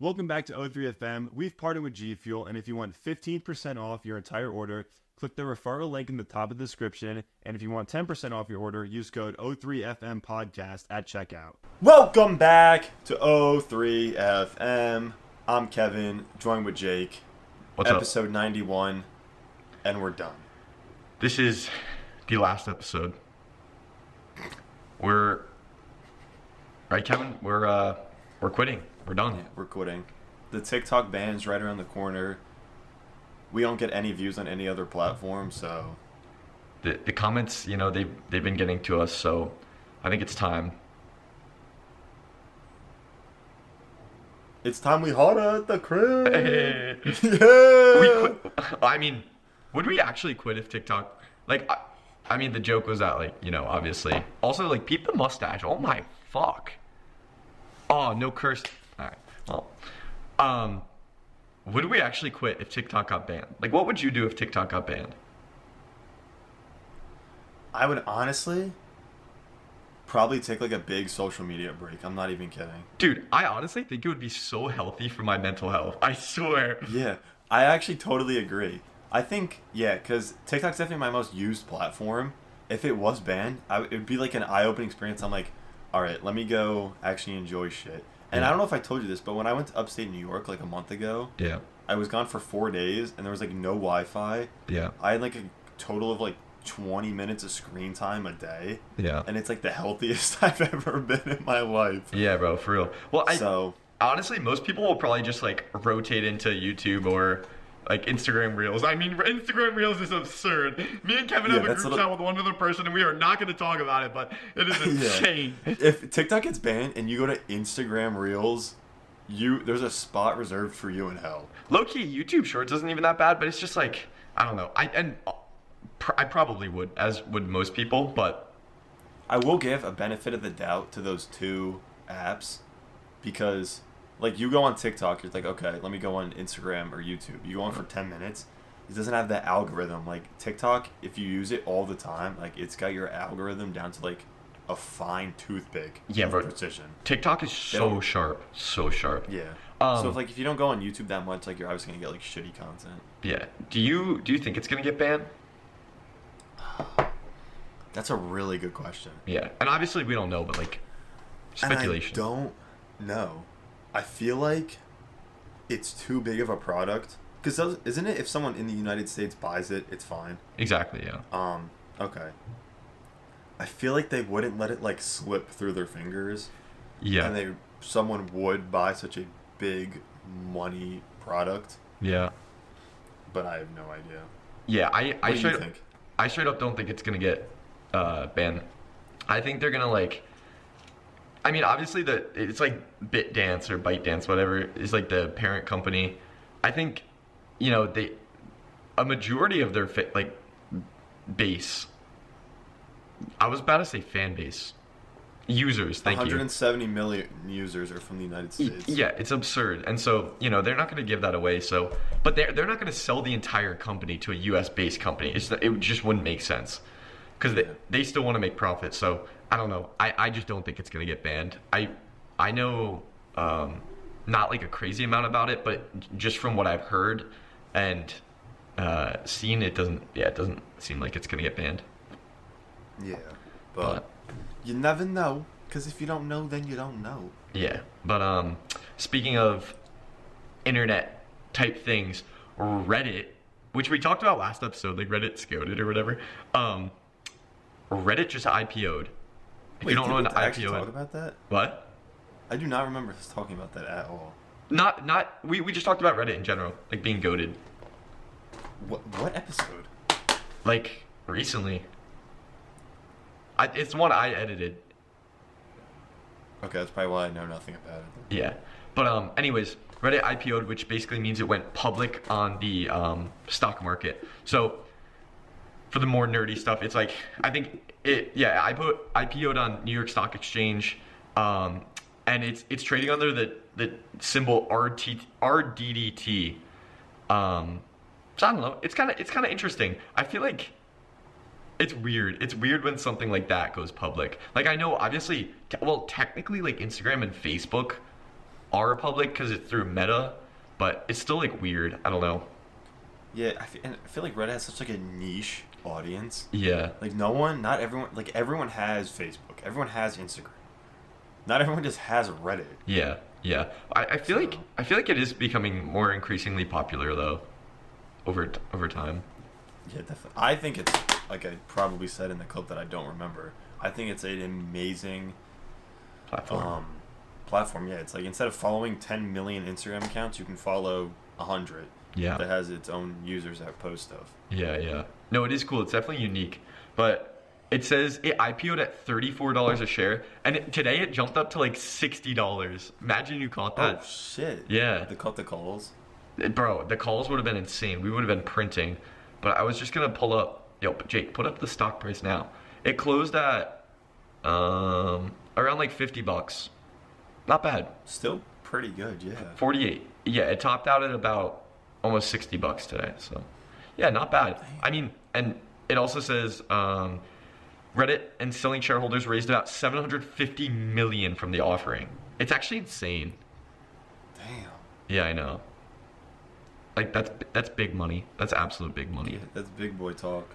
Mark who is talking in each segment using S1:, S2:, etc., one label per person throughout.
S1: Welcome back to 03FM. We've partnered with G Fuel, and if you want 15% off your entire order, click the referral link in the top of the description. And if you want 10% off your order, use code 03FM Podcast at checkout. Welcome back to 03FM. I'm Kevin, joined with Jake.
S2: What's up?
S1: episode 91, and we're done.
S2: This is the last episode. We're right, Kevin. We're uh, we're quitting. We're done.
S1: We're quitting. The TikTok ban's right around the corner. We don't get any views on any other platform, so
S2: The, the comments, you know, they they've been getting to us, so I think it's time.
S1: it's time we holla at the crib.
S2: Hey.
S1: yeah.
S2: we quit. I mean, would we actually quit if TikTok? Like, I, I mean, the joke was that, like, you know, obviously. Also, like, peep the mustache. Oh my fuck. Oh, no curse. Well, um, would we actually quit if TikTok got banned? Like, what would you do if TikTok got banned?
S1: I would honestly probably take like a big social media break. I'm not even kidding.
S2: Dude, I honestly think it would be so healthy for my mental health. I swear.
S1: Yeah, I actually totally agree. I think yeah, because TikTok's definitely my most used platform. If it was banned, I, it would be like an eye-opening experience. I'm like, all right, let me go actually enjoy shit. And I don't know if I told you this, but when I went to upstate New York like a month ago,
S2: Yeah.
S1: I was gone for four days, and there was like no Wi-Fi.
S2: Yeah.
S1: I had like a total of like 20 minutes of screen time a day,
S2: Yeah.
S1: and it's like the healthiest I've ever been in my life.
S2: Yeah, bro, for real. Well, I
S1: so
S2: honestly, most people will probably just like rotate into YouTube or like Instagram Reels. I mean, Instagram Reels is absurd. Me and Kevin
S1: Yeah,
S2: have a group chat with one other person, and we are not going to talk about it, but it is insane.
S1: if TikTok gets banned and you go to Instagram Reels, you there's a spot reserved for you in hell.
S2: Low key, YouTube Shorts isn't even that bad, but it's just like I don't know. I and uh, pr- I probably would, as would most people, but
S1: I will give a benefit of the doubt to those two apps because like you go on TikTok, you're like, okay, let me go on Instagram or YouTube. You go on for 10 minutes. It doesn't have that algorithm. Like TikTok, if you use it all the time, like it's got your algorithm down to like a fine toothpick
S2: Yeah, bro.
S1: precision.
S2: TikTok is so yeah. so sharp.
S1: Yeah.
S2: Um,
S1: so if like if you don't go on YouTube that much, like you're obviously gonna get like shitty content.
S2: Yeah. Do you do you think it's gonna get banned?
S1: That's a really good question.
S2: Yeah. And obviously we don't know, but like speculation.
S1: And I don't know. I feel like it's too big of a product. Because isn't it if someone in the United States buys it, it's fine.
S2: Exactly. Yeah.
S1: Um. Okay. I feel like they wouldn't let it like slip through their fingers,
S2: Yeah.
S1: and they someone would buy such a big money product,
S2: yeah.
S1: but I have no idea.
S2: Yeah. I I
S1: What do you
S2: straight
S1: think?
S2: I straight up don't think it's gonna get uh, banned. I think they're gonna like. I mean, obviously the it's like BitDance or ByteDance, whatever is like the parent company. I think, you know, they a majority of their fa- like base. I was about to say fan base, users. Thank you.
S1: 170 million users are from the United States.
S2: Yeah, it's absurd. And so, you know, they're not going to give that away. So, but they're they're not going to sell the entire company to a US based company. It's it just wouldn't make sense. Cuz they they still want to make profit. So, I don't know. I I just don't think it's going to get banned. I I know um not like a crazy amount about it, but just from what I've heard and uh seen it doesn't yeah, it doesn't seem like it's going to get banned.
S1: Yeah,
S2: But
S1: but you never know. Because if you don't know, then you don't know.
S2: Yeah, but um, speaking of internet type things, Reddit, which we talked about last episode, like Reddit scouted or whatever. Um, Reddit just IPO'd. If you don't know an
S1: actually
S2: IPO,
S1: talk about that?
S2: what?
S1: I do not remember us talking about that at all.
S2: Not not we we just talked about Reddit in general, like being goaded,
S1: What what episode?
S2: like recently. I, it's one I edited.
S1: Okay, that's probably why I know nothing about it.
S2: Yeah. But um, anyways, Reddit IPO'd, which basically means it went public on the um, stock market. So for the more nerdy stuff, it's like I think it. Yeah, I put IPO'd on New York Stock Exchange, um, and it's it's trading under the the symbol RT, RDDT. Um, so I don't know. It's kind of it's kind of interesting. I feel like it's weird. It's weird when something like that goes public. Like I know, obviously, te- well, technically, like Instagram and Facebook are public because it's through Meta, but it's still like weird. I don't know.
S1: Yeah, I feel, and I feel like Reddit has such like a niche audience.
S2: Yeah.
S1: Like no one, not everyone, like everyone has Facebook, everyone has Instagram. Not everyone just has Reddit.
S2: Yeah, yeah. I, I feel like I feel like it is becoming more increasingly popular though, over over time.
S1: Yeah, definitely. I think it's like I probably said in the clip that I don't remember. I think it's an amazing
S2: Platform.
S1: um, platform. Yeah, it's like instead of following 10 million Instagram accounts, you can follow 100
S2: yeah.
S1: that has its own users that post stuff.
S2: Yeah, yeah. No, it is cool. It's definitely unique. But it says it IPO'd at $34 a share, and it, today it jumped up to like $60. Imagine you caught that.
S1: oh shit!
S2: Yeah.
S1: the cut the calls.
S2: It- Bro, the calls would have been insane. We would have been printing. But I was just going to pull up. Yo, Jake, put up the stock price now. It closed at um around like 50 bucks. Not bad.
S1: Still pretty good. Yeah.
S2: 48. Yeah, it topped out at about almost 60 bucks today. So, yeah, not bad. I mean, and it also says um, Reddit and selling shareholders raised about 750 million from the offering. It's actually insane.
S1: Damn.
S2: Yeah, I know. Like that's that's big money. That's absolute big money.
S1: Yeah, that's big boy talk.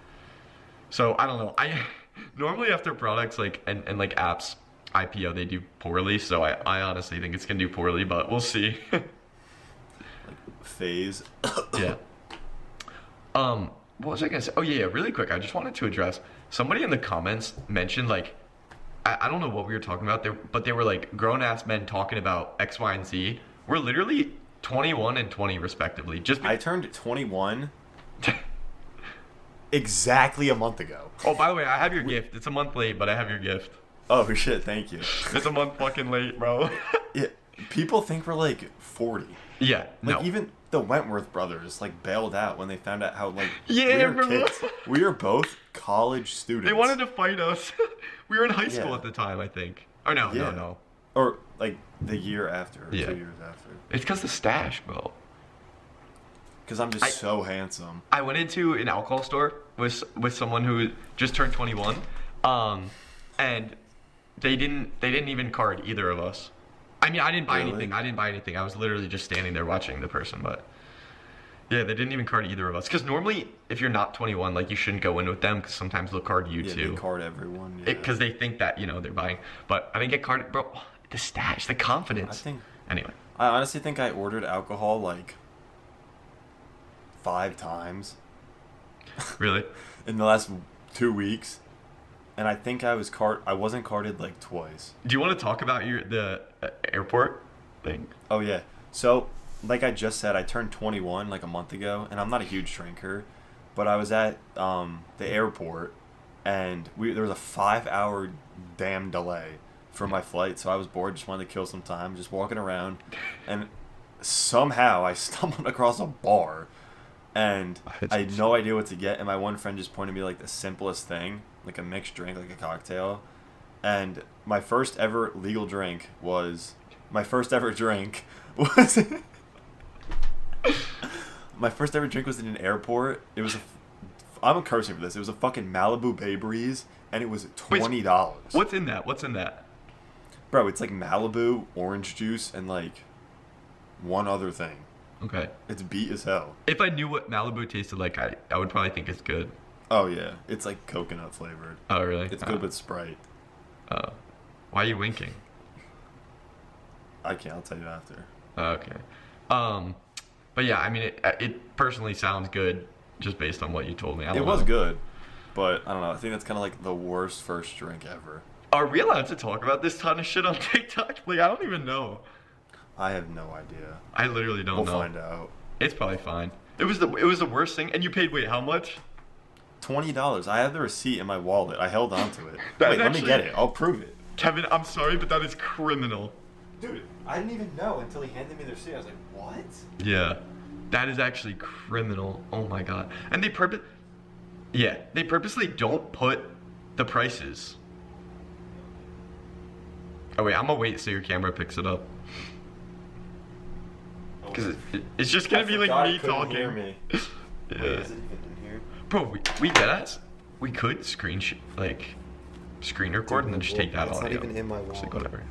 S2: So I don't know. I normally after products like and, and like apps IPO they do poorly. So I, I honestly think it's gonna do poorly, but we'll see.
S1: like Phase.
S2: yeah. Um, what was I gonna say? Oh yeah, yeah, really quick. I just wanted to address somebody in the comments mentioned like I, I don't know what we were talking about there, but they were like grown ass men talking about X, Y, and Z. We're literally 21 and 20 respectively. Just be-
S1: I turned 21 exactly a month ago.
S2: oh, by the way, I have your gift. It's a month late, but I have your gift.
S1: Oh shit! Thank you.
S2: It's a month fucking late, bro.
S1: Yeah, people think we're like 40.
S2: yeah,
S1: Like
S2: no.
S1: even the Wentworth brothers like bailed out when they found out how like
S2: Yeah,
S1: we are
S2: bro.
S1: kids. We are both college students.
S2: they wanted to fight us. we were in high school
S1: Yeah.
S2: at the time, I think. Or no,
S1: Yeah.
S2: no, no.
S1: or like the year after, or
S2: Yeah.
S1: two years after.
S2: It's because the stash, bro.
S1: Because I'm just
S2: I-
S1: so handsome.
S2: I went into an alcohol store with with someone who just turned 21, um, and they didn't they didn't even card either of us. I mean, I didn't buy
S1: Really?
S2: anything. I didn't buy anything. I was literally just standing there watching the person, but yeah, they didn't even card either of us. Because normally, if you're not 21, like you shouldn't go in with them because sometimes they'll card you
S1: Yeah,
S2: too.
S1: they card everyone. Yeah.
S2: because they think that you know they're buying. But I didn't get carded, bro. The stash, the confidence.
S1: I think
S2: Anyway,
S1: I honestly think I ordered alcohol like five times
S2: really,
S1: in the last two weeks, and I think I was card. I wasn't carted like twice.
S2: do you want to talk about your the uh, airport thing?
S1: Oh yeah. So, like I just said, I turned 21 like a month ago, and I'm not a huge drinker, but I was at um, the airport, and we there was a five-hour damn delay for my flight, so I was bored, just wanted to kill some time, just walking around, and somehow I stumbled across a bar, and I had no idea what to get, and my one friend just pointed me like the simplest thing, like a mixed drink, like a cocktail, and my first ever legal drink was my first ever drink was my first ever drink was in an airport. It was a I'm cursing for this. It was a fucking Malibu Bay Breeze, and it was twenty dollars.
S2: What's in that? What's in that?
S1: bro? It's like Malibu orange juice and like one other thing.
S2: Okay.
S1: It's beat as hell.
S2: If I knew what Malibu tasted like, I, I would probably think it's good.
S1: Oh yeah, it's like coconut flavored.
S2: Oh, really?
S1: It's
S2: Oh.
S1: good with Sprite.
S2: Oh. Why are you winking?
S1: I can't. I'll tell you after.
S2: Oh, okay. Um, but yeah, I mean, it, it personally sounds good just based on what you told me.
S1: It
S2: don't
S1: was
S2: know.
S1: good, but I don't know. I think that's kind of like the worst first drink ever.
S2: Are we allowed to talk about this ton of shit on TikTok? Like, I don't even know.
S1: I have no idea.
S2: I literally don't
S1: We'll
S2: know.
S1: find out.
S2: It's probably fine. It was the it was the worst thing, and you paid wait how much?
S1: Twenty dollars. I have the receipt in my wallet. I held on to it. Wait,
S2: is
S1: let me get it. I'll prove it.
S2: Kevin, I'm sorry, but that is criminal.
S1: Dude, I didn't even know until he handed me the receipt. I was like, what?
S2: Yeah, that is actually criminal. Oh my god. And they purpose. Yeah, they purposely don't put the prices. Oh wait, I'm gonna wait so your camera picks it up. Oh. Cause it, it- it's just gonna
S1: I
S2: be like me talking.
S1: hear me.
S2: yeah.
S1: Wait, is it even in here?
S2: Bro, we, we dead ass. We could screen sh- like screen record and then just take that
S1: It's not even in my
S2: Just like
S1: wallet.
S2: whatever.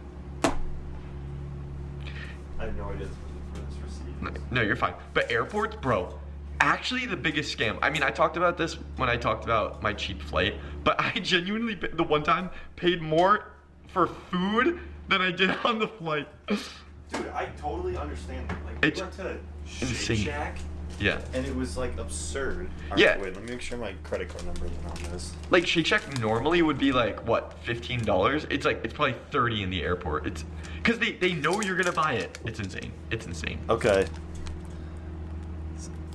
S1: I have no idea for this receipt.
S2: No, you're fine. But airports, bro, actually the biggest scam. I mean, I talked about this when I talked about my cheap flight, but I genuinely, the one time, paid more for food than I did on the flight.
S1: Dude, I totally understand. Like,
S2: It's
S1: we went to Shake
S2: insane.
S1: Shack,
S2: Yeah.
S1: and it was like absurd. All
S2: Yeah.
S1: Wait, let me make sure my credit card number isn't on this.
S2: Like Shake Shack normally would be like what, fifteen dollars? It's like it's probably thirty in the airport. It's because they they know you're gonna buy it. It's insane. It's insane.
S1: Okay.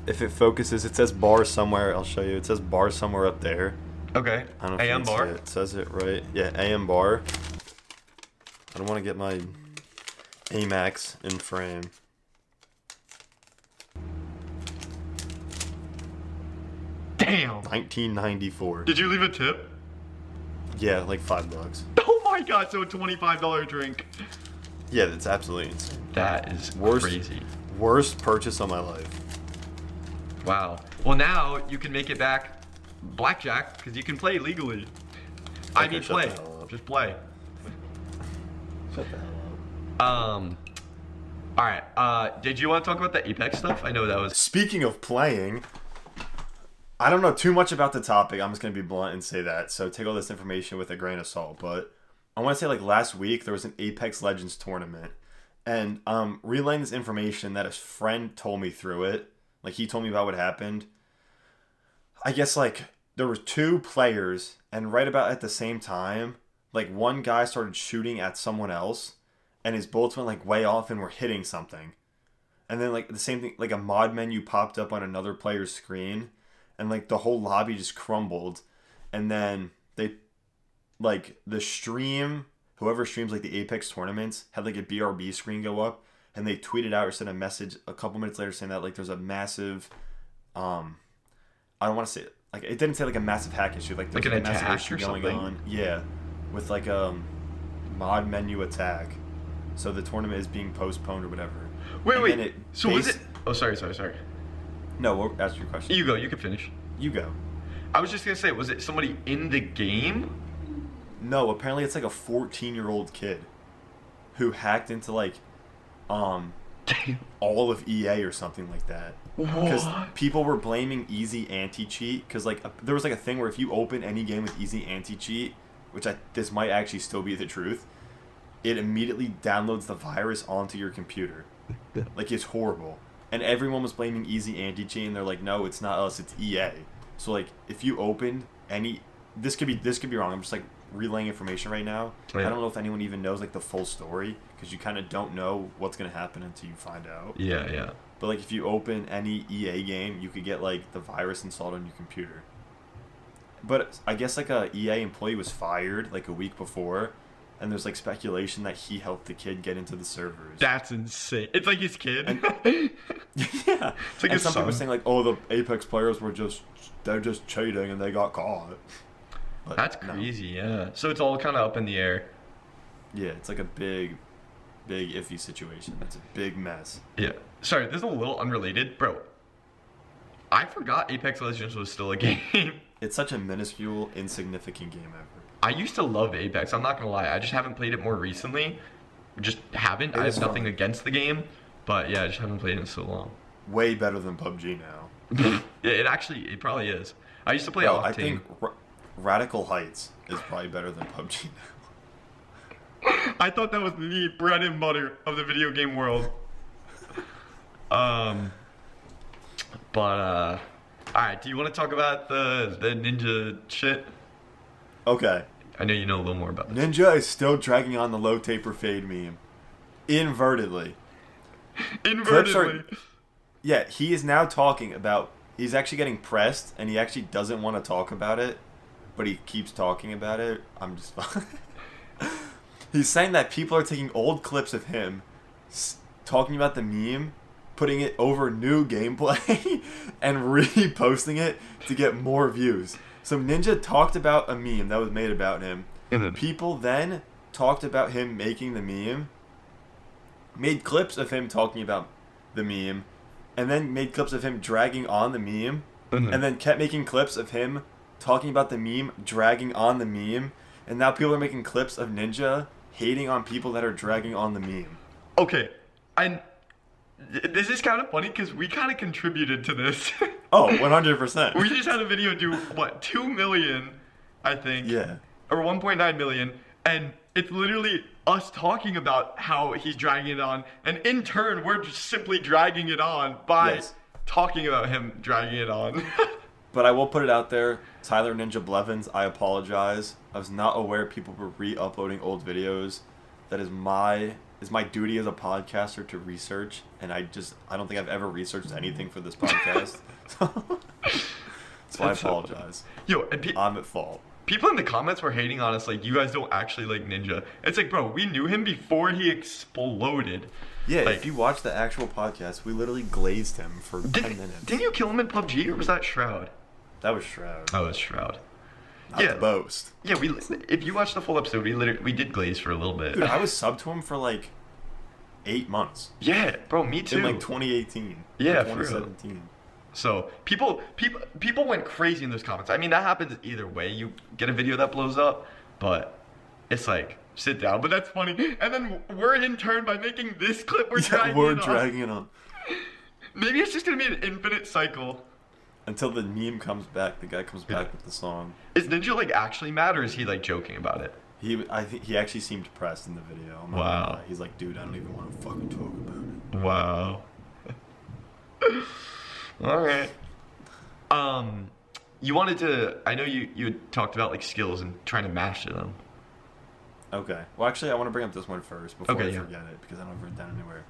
S1: If it focuses, it says bar somewhere. I'll show you. It says bar somewhere up there.
S2: Okay.
S1: I don't know
S2: AM bar.
S1: It. it says it right. Yeah, AM bar. I don't want to get my Amex in frame.
S2: Damn.
S1: 1994.
S2: Did you leave a tip?
S1: Yeah, like five bucks.
S2: Oh my god! So a twenty-five dollar drink.
S1: Yeah, that's absolutely insane.
S2: That is
S1: Worst,
S2: crazy.
S1: worst purchase of my life.
S2: Wow. Well, now you can make it back blackjack because you can play legally. I
S1: Okay,
S2: mean, play. Just play.
S1: Shut the hell up.
S2: Um. All right. Uh, did you want to talk about the Apex stuff? I know that was.
S1: Speaking of playing, I don't know too much about the topic. I'm just gonna be blunt and say that. So take all this information with a grain of salt. But I want to say like last week there was an Apex Legends tournament, and um, relaying this information that a friend told me through it. Like he told me about what happened. I guess like there were two players, and right about at the same time, like one guy started shooting at someone else, and his bullets went like way off and were hitting something and then like the same thing like a mod menu popped up on another player's screen and like the whole lobby just crumbled and then they like the stream whoever streams like the apex tournaments had like a brb screen go up and they tweeted out or sent a message a couple minutes later saying that like there's a massive um i don't want to say it like it didn't say like a massive hack issue like there's
S2: Like an
S1: a massive
S2: attack
S1: issue
S2: or
S1: going
S2: something?
S1: on yeah with like um mod menu attack so the tournament is being postponed or whatever
S2: Wait,
S1: And
S2: wait. so was it? Oh, sorry, sorry, sorry.
S1: No, we'll ask your question.
S2: You go. You can finish.
S1: You go.
S2: I was just gonna say, was it somebody in the game?
S1: No, apparently it's like a 14 year old kid who hacked into like um all of EA or something like that. Because people were blaming Easy Anti Cheat because like a, there was like a thing where if you open any game with Easy Anti Cheat, which I this might actually still be the truth, it immediately downloads the virus onto your computer. like it's horrible, and everyone was blaming Easy Anti Cheat, and they're like, no, it's not us, it's EA. So like if you opened any, this could be this could be wrong. I'm just like relaying information right now.
S2: Yeah.
S1: I don't know if anyone even knows like the full story because you kind of don't know what's gonna happen until you find out.
S2: Yeah, yeah.
S1: But like if you open any EA game, you could get like the virus installed on your computer. But I guess like a EA employee was fired like a week before, and there's like speculation that he helped the kid get into the servers.
S2: That's insane. It's like his kid.
S1: yeah.
S2: It's like
S1: and some people
S2: son.
S1: saying like, oh, the Apex players were just they're just cheating and they got caught. But
S2: That's
S1: no.
S2: crazy. Yeah. So it's all kind of up in the air.
S1: Yeah, it's like a big, big iffy situation. It's a big mess.
S2: Yeah. Sorry, this is a little unrelated, bro. I forgot Apex Legends was still a game.
S1: It's such a minuscule, insignificant game ever.
S2: I used to love Apex. I'm not gonna lie. I just haven't played it more recently. Just haven't. I have nothing
S1: fun.
S2: against the game, but yeah, I just haven't played it in so long.
S1: Way better than PUBG now.
S2: yeah, it actually, it probably is. I used to play
S1: Bro,
S2: Octane.
S1: I think Ra- Radical Heights is probably better than PUBG now.
S2: I thought that was the bread and butter of the video game world. Um, but uh, all right. Do you want to talk about the the ninja shit?
S1: Okay.
S2: I know you know a little more about this.
S1: Ninja is still dragging on the low taper fade meme. Invertedly.
S2: Invertedly.
S1: Are, Yeah, he is now talking about. He's actually getting pressed, and he actually doesn't want to talk about it, but he keeps talking about it. I'm just. he's saying that people are taking old clips of him s- talking about the meme, putting it over new gameplay, and reposting it to get more views. So Ninja talked about a meme that was made about him. People then talked about him making the meme, made clips of him talking about the meme, and then made clips of him dragging on the meme,
S2: Mhm.
S1: and then kept making clips of him talking about the meme, dragging on the meme, and now people are making clips of Ninja hating on people that are dragging on the meme.
S2: Okay, th- this is kind of funny because we kind of contributed to this.
S1: Oh, 100%.
S2: we just had a video do what two million, I think.
S1: yeah.
S2: Or 1.9 million, and it's literally us talking about how he's dragging it on, and in turn, we're just simply dragging it on by
S1: Yes.
S2: talking about him dragging it on.
S1: But I will put it out there, Tyler Ninja Blevins, I apologize. I was not aware people were re-uploading old videos. That is my is my duty as a podcaster to research, and I just I don't think I've ever researched anything for this podcast. so I
S2: so-
S1: apologize.
S2: Yo, and pe-
S1: I'm at fault.
S2: people in the comments were hating on us, like you guys don't actually like Ninja. It's like, bro, we knew him before he exploded.
S1: Yeah,
S2: Like-
S1: if you watch the actual podcast, we literally glazed him for
S2: Did,
S1: ten minutes.
S2: didn't you kill him in PUBG or was that Shroud?
S1: That was Shroud.
S2: Oh, that was Shroud.
S1: Not
S2: yeah.
S1: the boast.
S2: Yeah, we. If you watch the full episode, we literally we did glaze for a little bit.
S1: Dude, I was sub to him for like eight months
S2: yeah, bro, me too.
S1: in like 2018. or
S2: Yeah, for real.
S1: 2017.
S2: So people, people, people went crazy in those comments. I mean, that happens either way. You get a video that blows up, but it's like sit down. But that's funny. And then we're in turn by making this clip. We're
S1: Yeah,
S2: dragging
S1: we're
S2: it on.
S1: dragging it on
S2: Maybe it's just gonna be an infinite cycle.
S1: Until the meme comes back. The guy comes back with the song.
S2: Is Ninja like actually mad, or is he like joking about it?
S1: He, I think he actually seemed depressed in the video. I'm not gonna
S2: Wow.
S1: He's like, dude, I don't even want to fucking talk about it.
S2: Wow. All right. Um, you wanted to. I know you you had talked about like skills and trying to master them.
S1: Okay. Well, actually, I want to bring up this one first before
S2: Okay,
S1: I
S2: yeah.
S1: forget it because I don't have it down anywhere.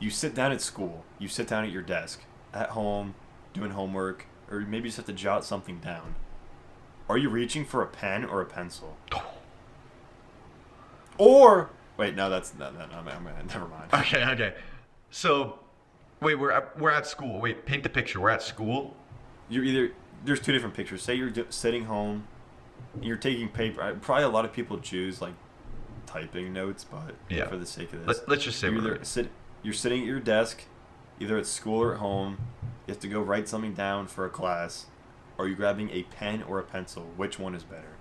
S1: You sit down at school. You sit down at your desk, at home, doing homework, or maybe you just have to jot something down. Are you reaching for a pen or a pencil? Or wait, no, that's no, no, no, I'm, I'm, never mind.
S2: Okay, okay. So, wait, we're at, we're at school. Wait, paint the picture. We're at school.
S1: You're either there's two different pictures. Say you're d- sitting home, and you're taking paper. I- Probably a lot of people choose like typing notes, but
S2: Yeah.
S1: for the sake of this,
S2: Let, let's just say
S1: you're sit, you're sitting at your desk, either at school or at home. You have to go write something down for a class. Are you grabbing a pen or a pencil? Which one is better?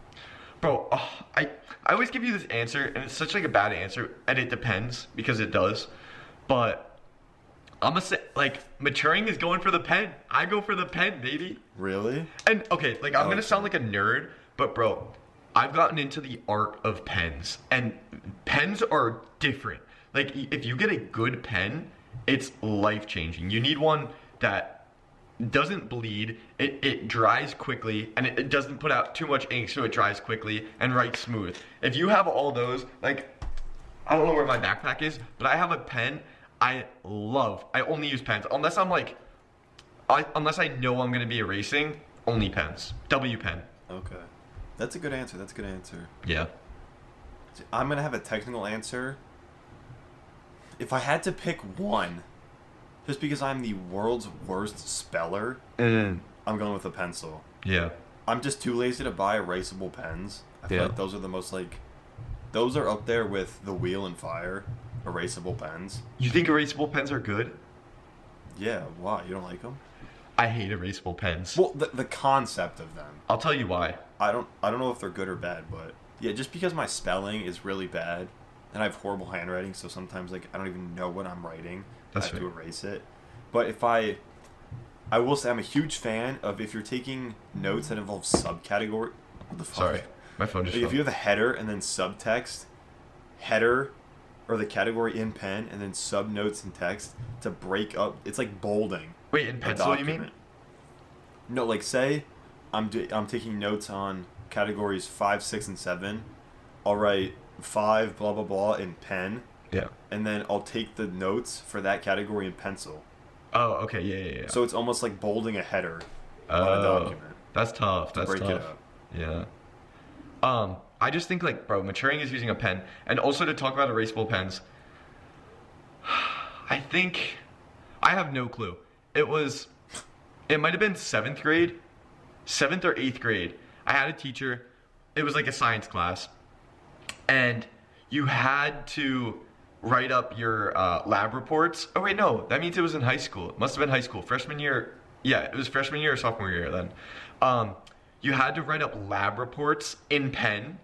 S2: Bro, oh, I I always give you this answer, and it's such like a bad answer, and it depends because it does. But I'm gonna say like maturing is going for the pen. I go for the pen, baby.
S1: Really?
S2: And okay, like I'm
S1: Oh,
S2: gonna sound like a nerd, but bro, I've gotten into the art of pens, and pens are different. Like if you get a good pen, it's life changing. You need one that doesn't bleed, it, it dries quickly, and it, it doesn't put out too much ink, so it dries quickly and writes smooth. If you have all those, like I don't know where my backpack is, but I have a pen I love. I only use pens unless I'm like, I, unless I know I'm gonna be erasing. Only pens. W pen.
S1: Okay. That's a good answer. That's a good answer.
S2: Yeah.
S1: I'm gonna have a technical answer. If I had to pick one, just because I'm the world's worst speller,
S2: And
S1: I'm going with a pencil.
S2: yeah.
S1: I'm just too lazy to buy erasable pens. I feel
S2: Yeah.
S1: like those are the most like, those are up there with the wheel and fire, erasable pens.
S2: You think erasable pens are good?
S1: Yeah, why you don't like them?
S2: I hate erasable pens.
S1: Well, the the concept of them.
S2: I'll tell you why.
S1: I don't I don't know if they're good or bad, but yeah, just because my spelling is really bad and I have horrible handwriting, so sometimes like I don't even know what I'm writing.
S2: That's
S1: I have to erase it. But if I I will say I'm a huge fan of if you're taking notes that involve subcategory what the fuck?
S2: Sorry, my phone just.
S1: Like if you have a header and then subtext, header or the category in pen and then sub notes and text to break up it's like bolding
S2: Wait, in pencil you mean?
S1: document. No, like say I'm do- I'm taking notes on categories five, six, and seven. I'll write five, blah blah blah in pen,
S2: Yeah.
S1: and then I'll take the notes for that category in pencil.
S2: Oh, okay. Yeah, yeah, yeah.
S1: So it's almost like bolding a header on a
S2: Oh,
S1: document.
S2: That's tough.
S1: to
S2: That's
S1: break
S2: tough.
S1: it up.
S2: Yeah. Um, I just think like, bro, maturing is using a pen, and also to talk about erasable pens. I think I have no clue. It was, it might have been seventh grade, seventh or eighth grade. I had a teacher. It was like a science class, and you had to write up your uh, lab reports. Oh wait, no, that means it was in high school. It must have been high school, freshman year. Yeah, it was freshman year or sophomore year then. Um, you had to write up lab reports in pen,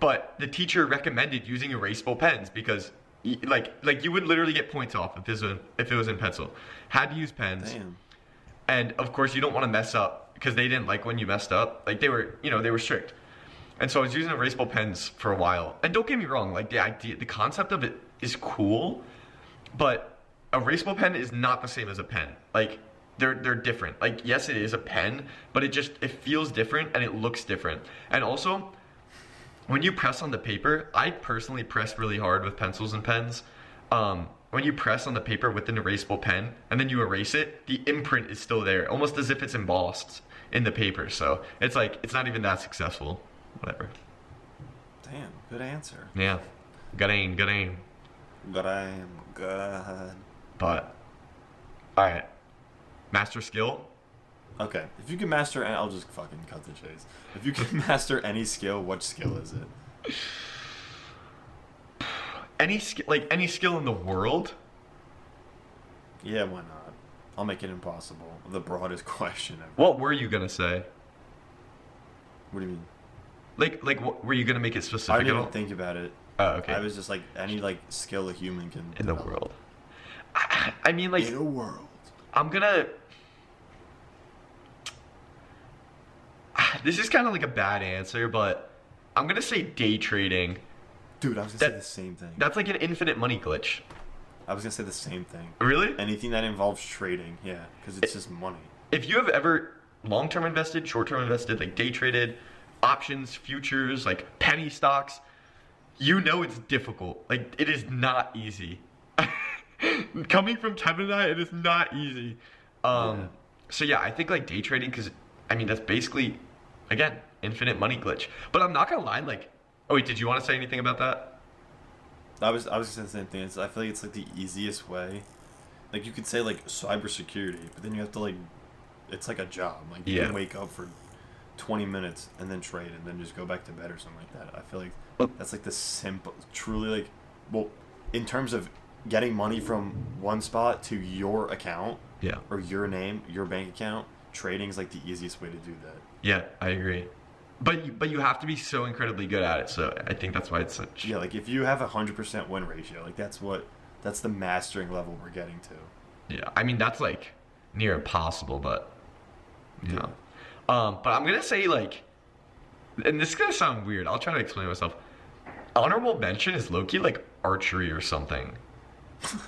S2: but the teacher recommended using erasable pens because Like like you would literally get points off if this was if it was in pencil. Had to use pens.
S1: Damn.
S2: And of course, you don't want to mess up because they didn't like when you messed up. Like they were, you know, they were strict. And so I was using erasable pens for a while. And don't get me wrong, like the idea, the concept of it is cool, but erasable pen is not the same as a pen. Like they're they're different. Like yes, it is a pen, but it just it feels different and it looks different. And also, when you press on the paper, I personally press really hard with pencils and pens. Um, when you press on the paper with an erasable pen and then you erase it, the imprint is still there, almost as if it's embossed in the paper. So it's like it's not even that successful. Whatever.
S1: Damn. Good answer.
S2: Yeah, good aim, good aim.
S1: But I am good.
S2: But all right, master skill.
S1: Okay. If you can master, I'll just fucking cut the chase. If you can master any skill, what skill is it?
S2: Any skill, like any skill in the world.
S1: Yeah, why not? I'll make it impossible. The broadest question ever.
S2: What were you gonna say?
S1: What do you mean?
S2: Like, like, what, were you gonna make it specific?
S1: I didn't
S2: at
S1: even
S2: all?
S1: think about it.
S2: Oh, okay.
S1: I was just like any like skill a human can
S2: in the world. I, I mean, like,
S1: in a world.
S2: I'm gonna. This is kind of like a bad answer, but I'm gonna say day trading.
S1: Dude, I was gonna
S2: That-
S1: say the same thing.
S2: That's like an infinite money glitch.
S1: I was gonna say the same thing.
S2: Really?
S1: Anything that involves trading, yeah, because it's just money.
S2: If you have ever long term invested, short term invested, like day traded, options, futures, like penny stocks, you know it's difficult. Like it is not easy. Coming from Kevin and I, it is not easy. Um,
S1: Yeah.
S2: So yeah, I think like day trading because I mean that's basically again infinite money glitch. But I'm not gonna lie, like, oh wait, did you want to say anything about that?
S1: I was I was gonna say the same thing. It's, I feel like it's like the easiest way. Like you could say like cybersecurity, but then you have to like, it's like a job. Like you
S2: Yeah.
S1: can wake up for twenty minutes and then trade and then just go back to bed or something like that. I feel like that's like the simple, truly like, well, in terms of getting money from one spot to your account
S2: Yeah.
S1: or your name, your bank account, trading is like the easiest way to do that.
S2: Yeah, I agree. But you, but you have to be so incredibly good at it. So I think that's why it's such.
S1: Yeah, like if you have a hundred percent win ratio, like that's what that's the mastering level we're getting to.
S2: Yeah, I mean that's like near impossible, but you
S1: Yeah.
S2: know. Um, but I'm gonna say like, and this is gonna sound weird. I'll try to explain myself. Honorable mention is Loki like archery or something.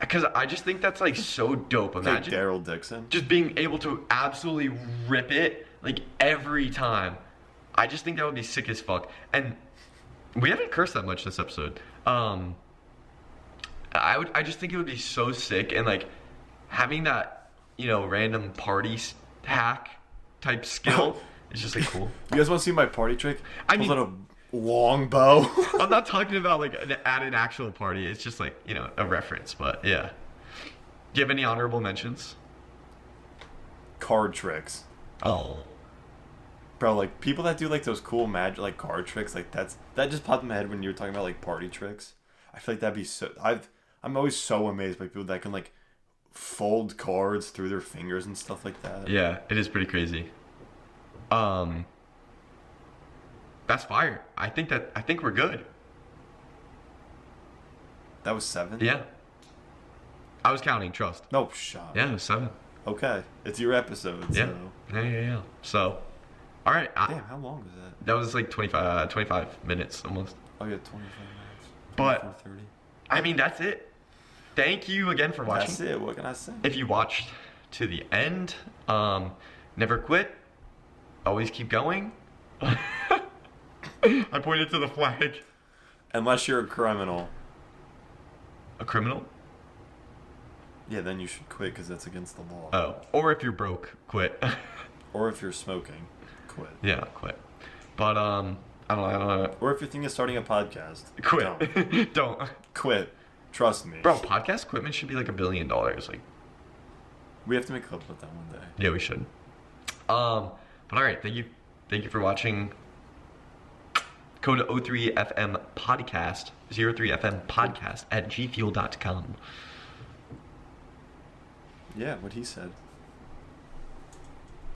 S2: Because I just think that's like so dope.
S1: Like
S2: Imagine
S1: Daryl Dixon.
S2: just being able to absolutely rip it like every time. I just think that would be sick as fuck. And we haven't cursed that much this episode. Um, I would, I just think it would be so sick and like having that, you know, random party hack type skill it's just like cool.
S1: You guys want to see my party trick?
S2: I
S1: Pulls
S2: mean-
S1: out a long bow.
S2: I'm not talking about like an, at an actual party. It's just like you know a reference, but yeah. Do you have any honorable mentions?
S1: card tricks,
S2: Oh,
S1: bro. Like people that do like those cool magic like card tricks, like that's that just popped in my head when you were talking about like party tricks. I feel like that'd be so. I've I'm always so amazed by people that can like fold cards through their fingers and stuff like that.
S2: Yeah, it is pretty crazy. Um That's fire. I think that I think we're good.
S1: That was seven.
S2: Yeah. I was counting, trust.
S1: No shot.
S2: Yeah, it was seven.
S1: Okay, it's your episode.
S2: Yeah.
S1: So.
S2: Yeah, yeah, yeah. So, all right. I,
S1: Damn, how long was that?
S2: that was like 25, uh, 25 minutes almost.
S1: Oh yeah, 25 minutes.
S2: But-
S1: 24, 30.
S2: I mean, that's it. Thank you again for watching.
S1: That's it. What can I say?
S2: If you watched to the end, um, never quit. Always keep going. I pointed to the flag.
S1: Unless you're a criminal,
S2: A criminal?
S1: yeah, then you should quit because that's against the law.
S2: Oh, or if you're broke, quit.
S1: or if you're smoking, quit.
S2: yeah, quit. But um, I don't know. I don't know.
S1: Or if you're thinking of starting a podcast,
S2: Quit.
S1: Don't.
S2: don't.
S1: Quit. Trust me.
S2: Bro, podcast equipment should be like a billion dollars. Like,
S1: We have to make a clip with that one day.
S2: yeah, we should. Um, but all right, thank you, thank you for watching. Code to 03FM podcast, 03FM podcast at gfuel.com.
S1: Yeah, what he said.